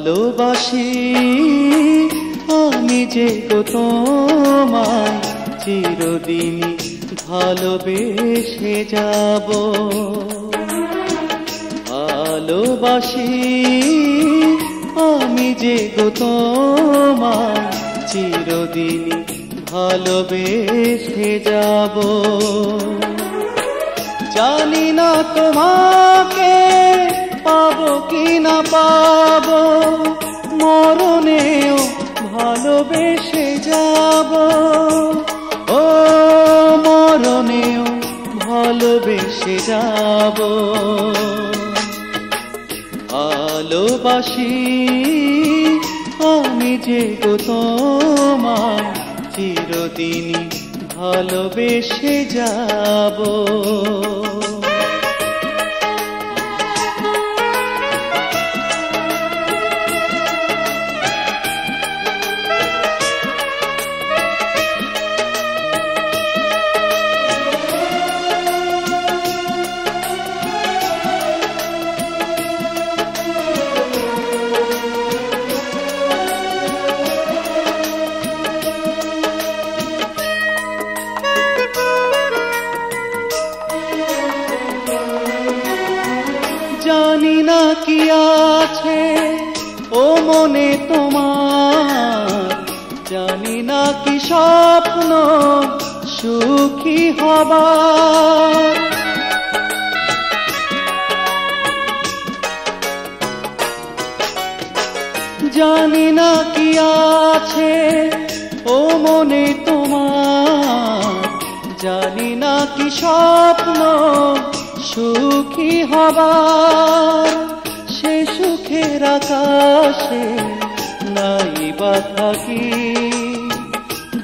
ভালোবাসি, আমি যে কত চিরদিন ভালোবেসে যাব। ভালোবাসি, আমি যে কত চিরদিন ভালোবেসে যাব। জানি না তোমাকে পাবো না পাব, মরণেও ভালোবেসে যাব। ও মরণেও ভালোবেসে যাব। ভালোবাসি আমি যে গো তোমায়, চিরদিনই ভালোবেসে যাব। কি আছে? ও মনে তোমার, জানি না কি স্বপ্ন, সুখী হবার। জানি না কি আছে, ও মনে তোমার, জানি না কি স্বপ্ন, সুখী হবার। আকাশে নাই বা থাকি।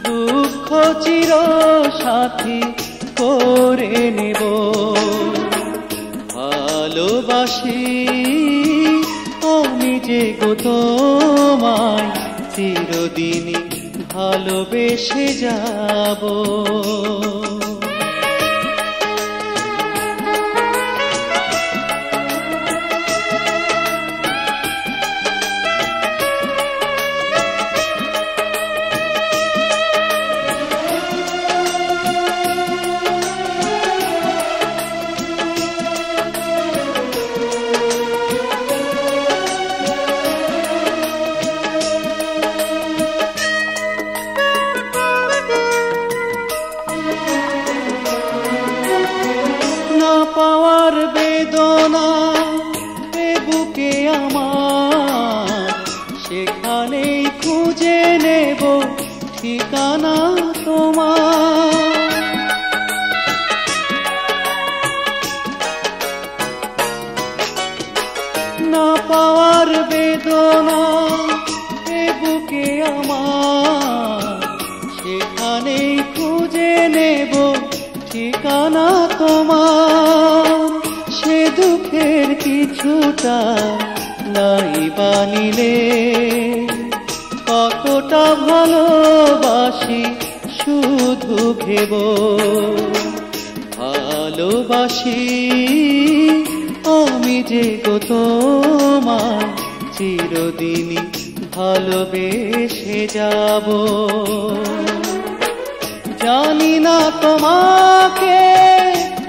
দুঃখ চির সাথী করে নেব। ভালোবাসি আমি যে গো তোমায়, চিরদিনই ভালোবেসে যাব। ঠিকানা তোমার। না পাওয়ার বেদনা এ বুকে আমার। সেখানেই খুঁজে নেব ঠিকানা তোমার। সে দুঃখের কিছুটা নাই বানিলে কতটা ভালোবাসি শুধু ভেব। ভালোবাসি আমি যে তোমায়, চিরদিনই ভালোবেসে যাব। জানি না তোমাকে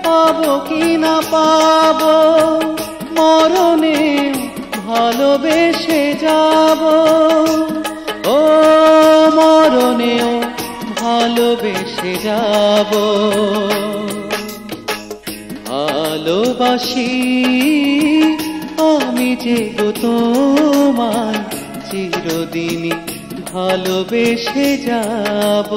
পাবো কি না পাবো মরণে ভালোবেসে যাব। যাব। ভালোবাসি আমি যে গো তোমায় চিরদিনই ভালোবেসে যাব।